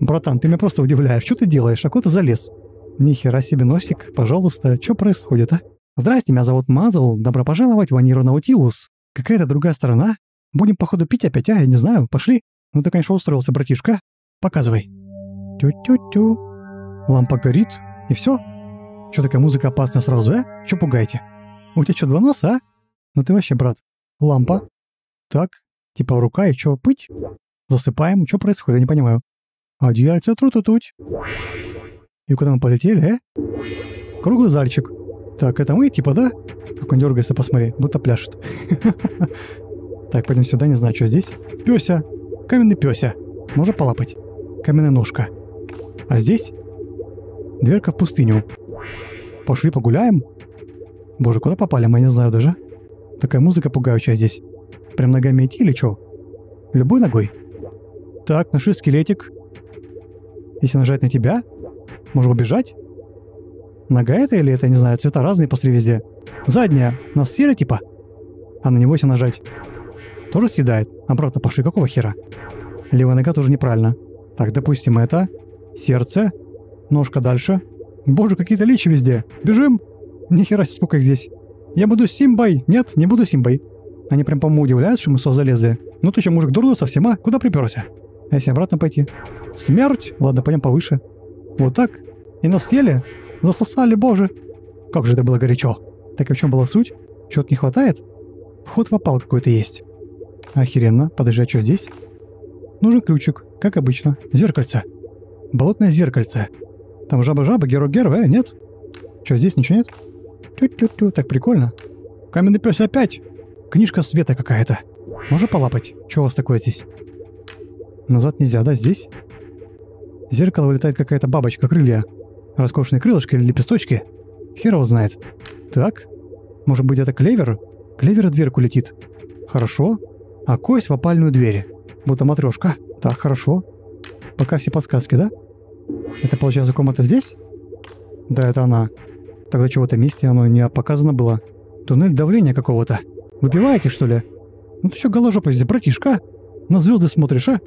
Братан, ты меня просто удивляешь. Что ты делаешь? А куда ты залез? Нихера себе носик. Пожалуйста, что происходит, а? Здрасте, меня зовут Мазл. Добро пожаловать в Аниру Наутилус. Какая-то другая сторона. Будем, походу, пить опять, а? Я не знаю. Пошли. Ну ты, конечно, устроился, братишка. Показывай. Тю-тю-тю. Лампа горит. И все. Что такая музыка опасная сразу, а? Че пугаете? У тебя что, два носа, а? Ну ты вообще, брат. Лампа. Так. Типа рука и что, пыть? Засыпаем. Что происходит? Я не понимаю. Одеяльце тру-ту-туть. И куда мы полетели, э? Круглый зальчик. Так, это мы, типа, да? Как он дергается, посмотри, будто пляшет. Так, пойдем сюда, не знаю, что здесь. Пёся. Каменный пёся. Можно полапать. Каменная ножка. А здесь? Дверка в пустыню. Пошли погуляем? Боже, куда попали, мы не знаю даже. Такая музыка пугающая здесь. Прям ногами идти или что? Любой ногой? Так, нашли скелетик. Если нажать на тебя, можешь убежать? Нога это или это, не знаю, цвета разные посреди везде. Задняя. Нас съели типа? А на него если нажать. Тоже съедает. Обратно пошли. Какого хера? Левая нога тоже неправильно. Так, допустим, это. Сердце. Ножка дальше. Боже, какие-то личи везде. Бежим. Нихера себе, сколько их здесь. Я буду Симбой. Нет, не буду Симбой. Они прям, по-моему, удивляются, что мы сюда залезли. Ну ты что, мужик, дурной совсем, а? Куда приперся? А если обратно пойти? Смерть? Ладно, пойдем повыше. Вот так? И нас съели? Засосали, боже! Как же это было горячо! Так и в чем была суть? Чего-то не хватает? Вход в опал какой-то есть. Охеренно. Подожди, а что здесь? Нужен ключик, как обычно. Зеркальце. Болотное зеркальце. Там жаба-жаба, герой-герой, э, нет? Что, здесь ничего нет? Тю-тю-тю, так прикольно. Каменный пес опять! Книжка света какая-то. Можно полапать? Что у вас такое здесь? Назад нельзя, да, здесь? зеркало вылетает какая-то бабочка, крылья. Роскошные крылышки или лепесточки? Хер его знает. Так, может быть это клевер? Клевер в дверку летит. Хорошо. А кость в опальную дверь. Будто матрешка. Так, хорошо. Пока все подсказки, да? Это получается комната здесь? Да, это она. Тогда чего-то месте оно не показано было. Туннель давления какого-то. Выпиваете, что ли? Ну ты что голожопый здесь, братишка? На звезды смотришь, а?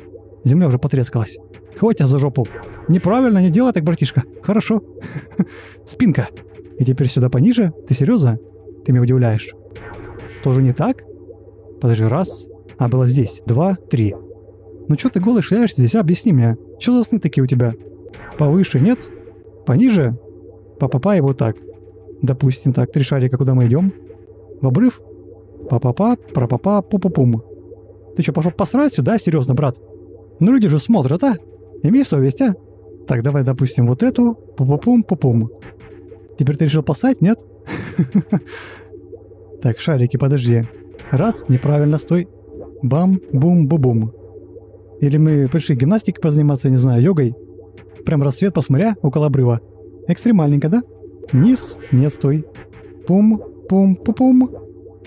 Земля уже потрескалась. Хватит за жопу. Неправильно, не делай так, братишка. Хорошо. Спинка. И теперь сюда пониже? Ты серьезно? Ты меня удивляешь. Тоже не так? Подожди, раз. А, было здесь. Два, три. Ну что ты голый шляешься здесь? Объясни мне. Что за сны такие у тебя? Повыше, нет? Пониже? Па-па-па и вот так. Допустим, так, три шарика, куда мы идем? В обрыв? Па-па-па, пра-па-па, пу-пу-пум. Ты что, пошел посрать сюда? Серьезно, брат? Ну люди же смотрят, а? Имей совесть, а? Так, давай, допустим, вот эту. Пу-пу-пум, пу-пум. Теперь ты решил посать, нет? Так, шарики, подожди. Раз, неправильно, стой. Бам, бум, бу-бум. Или мы пришли гимнастикой позаниматься, не знаю, йогой. Прям рассвет, посмотря, около обрыва. Экстремальненько, да? Низ, нет, стой. Пум, пум, пу-пум.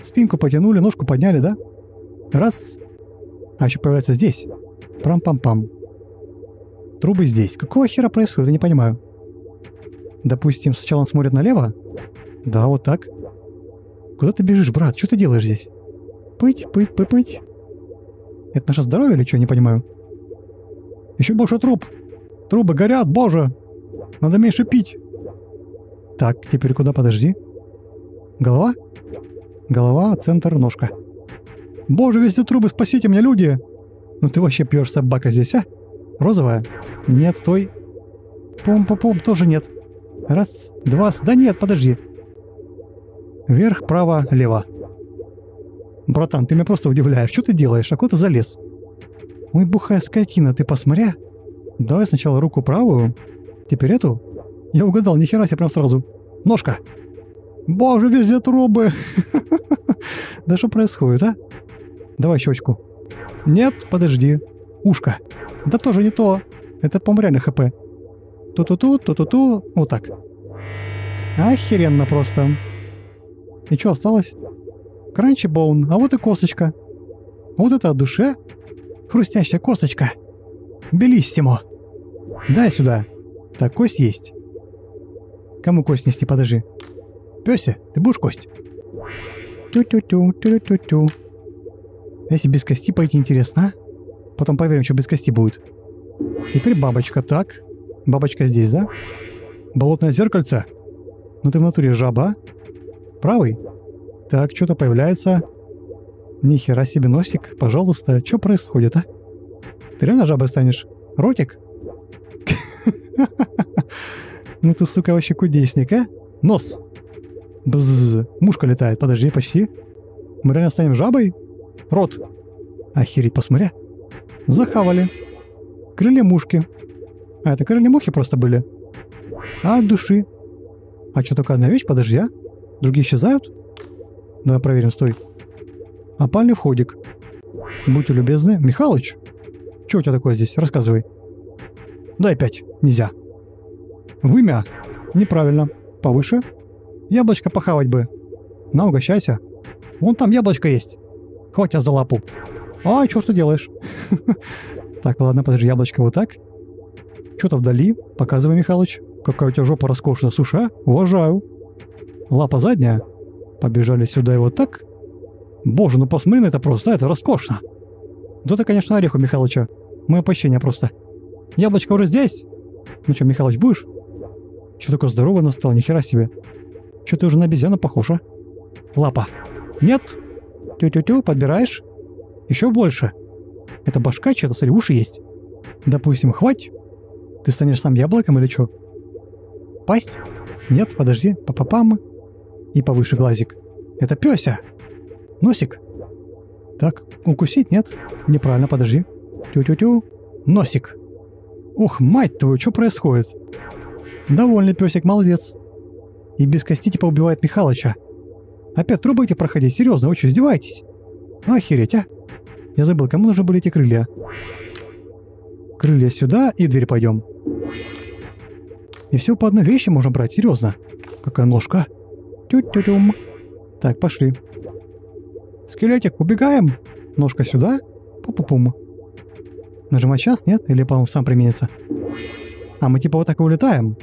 Спинку потянули, ножку подняли, да? Раз. А еще появляется здесь. Прам-пам-пам. Трубы здесь. Какого хера происходит? Я не понимаю. Допустим, сначала он смотрит налево. Да, вот так. Куда ты бежишь, брат? Что ты делаешь здесь? Пыть, пыть, пыть, пыть. Это наше здоровье или что? Не понимаю. Еще больше труб. Трубы горят, боже. Надо меньше пить. Так, теперь куда? Подожди. Голова? Голова, центр, ножка. Боже, везде трубы, спасите меня, люди! Ну ты вообще пьешь собака здесь, а? Розовая? Нет, стой. Пум-пум-пум, тоже нет. Раз, два, да нет, подожди. Вверх, право, лево. Братан, ты меня просто удивляешь. Что ты делаешь? А куда ты залез? Ой, бухая скотина, ты посмотря. Давай сначала руку правую, теперь эту. Я угадал, нихера себе прям сразу. Ножка. Боже, везде трубы. Да что происходит, а? Давай щечку. Нет, подожди. Ушко. Да тоже не то. Это, по-моему, реально ХП. Ту-ту-ту, ту-ту-ту. Вот так. Охеренно просто. И что осталось? Кранчи боун, а вот и косточка. Вот это от душе. Хрустящая косточка. Белиссимо. Дай сюда. Так, кость есть. Кому кость нести, подожди. Пёся, ты будешь кость? Тю-тю-тю, тю-тю-тю. Если без кости пойти интересно, а? Потом поверим, что без кости будет. Теперь бабочка. Так. Бабочка здесь, да? Болотное зеркальце. Ну ты в натуре жаба? Правый? Так, что-то появляется. Нихера себе носик, пожалуйста. Что происходит, а? Ты реально жабой станешь? Ротик? Ну ты, сука, вообще кудесник, а? Нос. Бзз. Мушка летает. Подожди, почти. Мы реально станем жабой? Рот. Охереть, посмотри. Захавали. Крылья мушки. А, это крылья мухи просто были. А от души. А что, только одна вещь? Подожди, а? Другие исчезают? Давай проверим, стой. Опальный входик. Будьте любезны. Михалыч, что у тебя такое здесь? Рассказывай. Дай пять. Нельзя. Вымя. Неправильно. Повыше. Яблочко похавать бы. На, угощайся. Вон там яблочко есть. Хватит за лапу. А, что ты делаешь? Так, ладно, подожди, яблочко вот так. Что-то вдали. Показывай, Михалыч. Какая у тебя жопа роскошная. Слушай, а? Уважаю. Лапа задняя. Побежали сюда и вот так. Боже, ну посмотри на это просто, это роскошно. Да это, конечно, орех у Михалыча. Мое пощение просто. Яблочко уже здесь. Ну что, Михалыч, будешь? Что такое здоровый настал, нихера себе. Что ты уже на обезьяну похож, а? Лапа. Нет. Тю-тю-тю, подбираешь? Еще больше. Это башка чья-то, смотри, уши есть. Допустим, хватит. Ты станешь сам яблоком или что? Пасть? Нет, подожди. Па-па-пам. И повыше глазик. Это пёся. Носик. Так, укусить нет? Неправильно, подожди. Тю-тю-тю. Носик. Ух, мать твою, что происходит? Довольный песик, молодец. И без кости типа убивает Михалыча. Опять трубы эти проходить, серьезно, вы что, издеваетесь? Охереть, а? Я забыл, кому нужны были эти крылья. Крылья сюда и дверь пойдем. И все по одной вещи можем брать, серьезно. Какая ножка. Тю-тю-тюм. Так, пошли. Скелетик, убегаем. Ножка сюда. Пу-пу-пум. Нажимать сейчас, нет? Или, по-моему, сам применится? А, мы типа вот так и улетаем?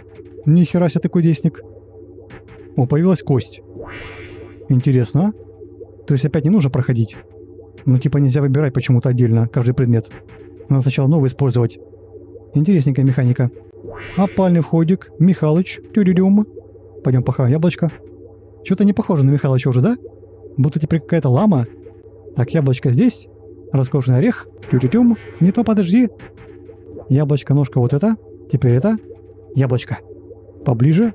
Нихера себе ты кудесник. О, появилась кость. Интересно. То есть опять не нужно проходить? Ну типа нельзя выбирать почему-то отдельно каждый предмет. Надо сначала новый использовать. Интересненькая механика. Опальный входик. Михалыч. Тюрюрюм. Пойдем похаваем яблочко. Что-то не похоже на Михалыча уже, да? Будто теперь какая-то лама. Так, яблочко здесь. Роскошный орех. Тю-тю-тюм. Не то, подожди. Яблочко, ножка вот это. Теперь это. Яблочко. Поближе.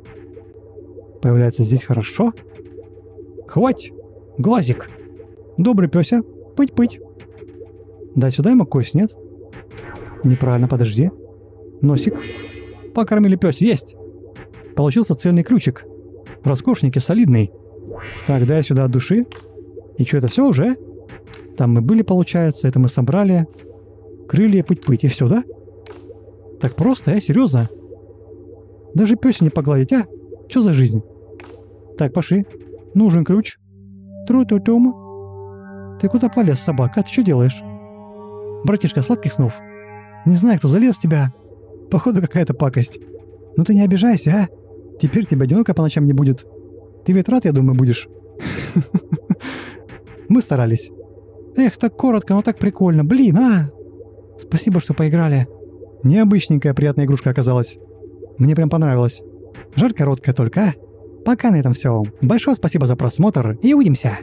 Появляется здесь хорошо. Хвать! Глазик! Добрый пёся. Пыть-пыть. Да, сюда ему кость, нет? Неправильно, подожди. Носик. Покормили пёс, есть! Получился цельный ключик. Роскошненький, солидный. Так, дай сюда от души. И что, это все уже? Там мы были, получается, это мы собрали. Крылья, пыть-пыть, и все, да? Так просто, а? Серьезно? Даже пёся не погладить, а? Что за жизнь? Так, пошли. Нужен ключ. Тру-ту-тум. Ты куда полез, собака? Ты что делаешь? Братишка, сладких снов. Не знаю, кто залез в тебя. Походу, какая-то пакость. Ну ты не обижайся, а? Теперь тебя одиноко по ночам не будет. Ты ведь рад, я думаю, будешь. Мы старались. Эх, так коротко, но так прикольно. Блин, а! Спасибо, что поиграли. Необычненькая приятная игрушка оказалась. Мне прям понравилось. Жаль короткая только, а? Пока на этом все. Большое спасибо за просмотр и увидимся.